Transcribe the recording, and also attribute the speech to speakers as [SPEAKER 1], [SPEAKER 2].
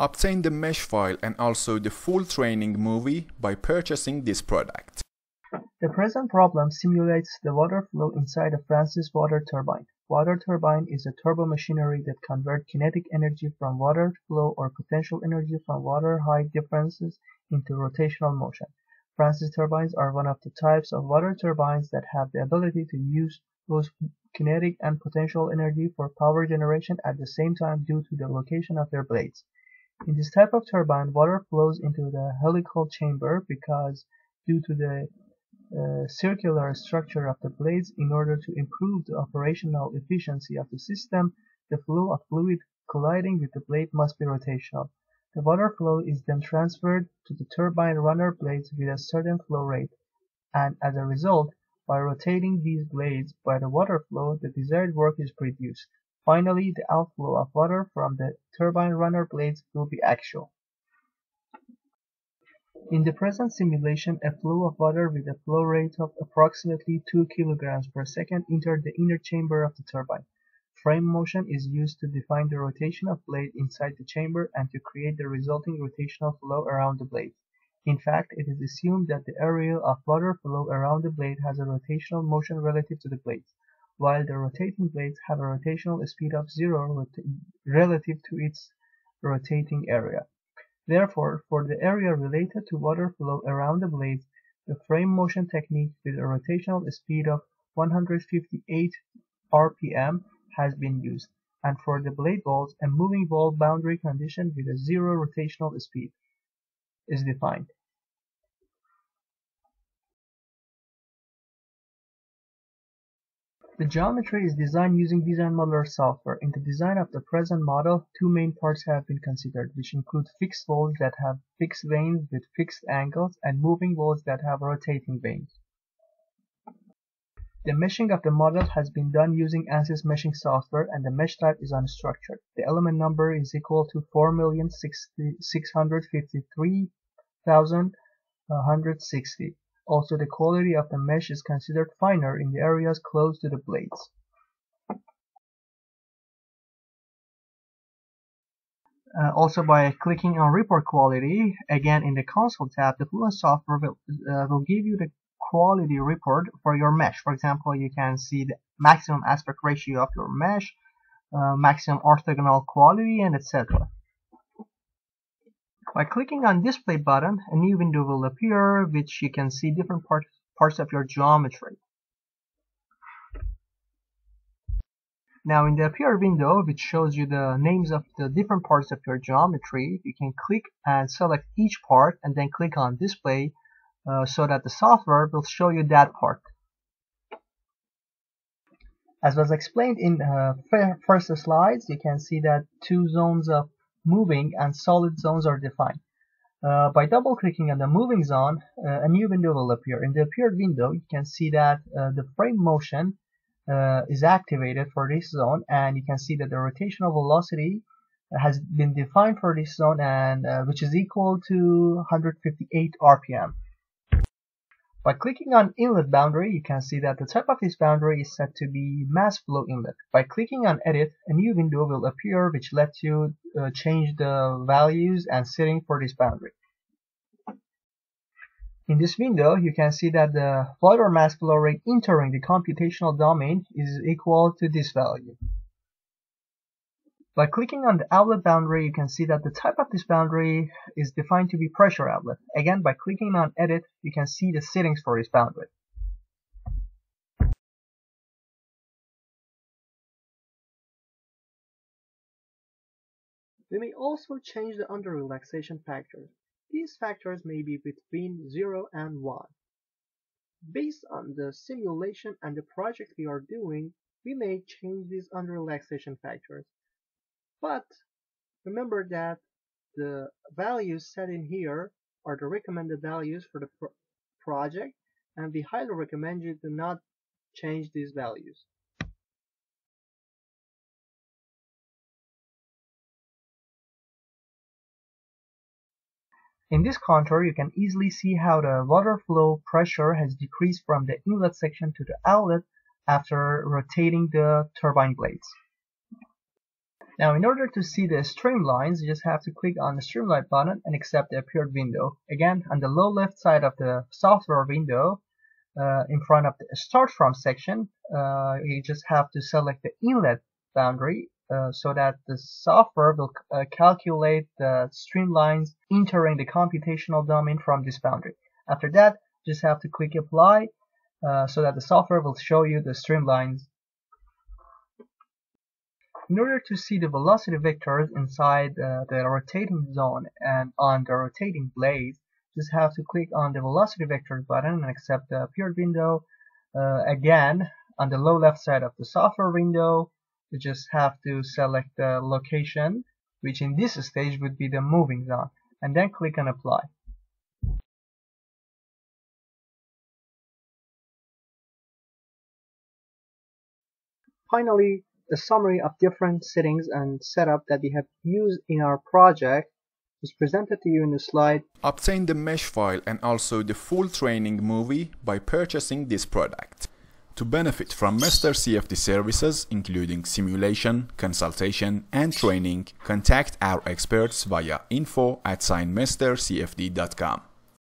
[SPEAKER 1] Obtain the mesh file and also the full training movie by purchasing this product.
[SPEAKER 2] The present problem simulates the water flow inside a Francis water turbine. Water turbine is a turbomachinery that converts kinetic energy from water flow or potential energy from water height differences into rotational motion. Francis turbines are one of the types of water turbines that have the ability to use both kinetic and potential energy for power generation at the same time due to the location of their blades. In this type of turbine, water flows into the helical chamber because due to the uh, circular structure of the blades in order to improve the operational efficiency of the system, the flow of fluid colliding with the blade must be rotational. The water flow is then transferred to the turbine runner blades with a certain flow rate, and as a result, by rotating these blades by the water flow, the desired work is produced. Finally, the outflow of water from the turbine runner blades will be axial. In the present simulation, a flow of water with a flow rate of approximately 2 kg per second entered the inner chamber of the turbine. Frame motion is used to define the rotation of blade inside the chamber and to create the resulting rotational flow around the blade. In fact, it is assumed that the area of water flow around the blade has a rotational motion relative to the blades while the rotating blades have a rotational speed of zero relative to its rotating area. Therefore, for the area related to water flow around the blades, the frame motion technique with a rotational speed of 158 rpm has been used, and for the blade walls, a moving wall boundary condition with a zero rotational speed is defined. The geometry is designed using Design Modeler software. In the design of the present model, two main parts have been considered, which include fixed walls that have fixed vanes with fixed angles and moving walls that have rotating vanes. The meshing of the model has been done using ANSYS meshing software and the mesh type is unstructured. The element number is equal to 4,653,160. Uh, Also the quality of the mesh is considered finer in the areas close to the blades. Uh, also by clicking on report quality, again in the console tab, the Fluent software will, uh, will give you the quality report for your mesh. For example, you can see the maximum aspect ratio of your mesh, uh, maximum orthogonal quality, and etc. By clicking on display button, a new window will appear which you can see different part, parts of your geometry. Now in the appear window, which shows you the names of the different parts of your geometry, you can click and select each part and then click on display uh, so that the software will show you that part. As was explained in uh, first slides, you can see that two zones of moving and solid zones are defined. Uh, by double clicking on the moving zone, uh, a new window will appear. In the appeared window, you can see that uh, the frame motion uh, is activated for this zone and you can see that the rotational velocity has been defined for this zone and uh, which is equal to 158 rpm. By clicking on Inlet Boundary, you can see that the type of this boundary is set to be Mass Flow Inlet. By clicking on Edit, a new window will appear which lets you uh, change the values and setting for this boundary. In this window, you can see that the water mass flow rate entering the computational domain is equal to this value. By clicking on the outlet boundary, you can see that the type of this boundary is defined to be pressure outlet. Again, by clicking on edit, you can see the settings for this boundary. We may also change the under relaxation factors. These factors may be between 0 and 1. Based on the simulation and the project we are doing, we may change these under relaxation factors. But remember that the values set in here are the recommended values for the pro project and we highly recommend you to not change these values. In this contour, you can easily see how the water flow pressure has decreased from the inlet section to the outlet after rotating the turbine blades. Now in order to see the streamlines, you just have to click on the streamline button and accept the appeared window. Again, on the low left side of the software window, uh, in front of the start from section, uh, you just have to select the inlet boundary uh, so that the software will uh, calculate the streamlines entering the computational domain from this boundary. After that, just have to click apply uh, so that the software will show you the streamlines. In order to see the velocity vectors inside uh, the rotating zone and on the rotating blade, just have to click on the velocity vectors button and accept the appeared window. Uh, again, on the low left side of the software window, you just have to select the location, which in this stage would be the moving zone, and then click on apply. Finally, a summary of different settings and setup that we have used in our project is presented to you in the slide.
[SPEAKER 1] Obtain the mesh file and also the full training movie by purchasing this product. To benefit from MR-CFD services, including simulation, consultation, and training, contact our experts via info at signmestercfd.com.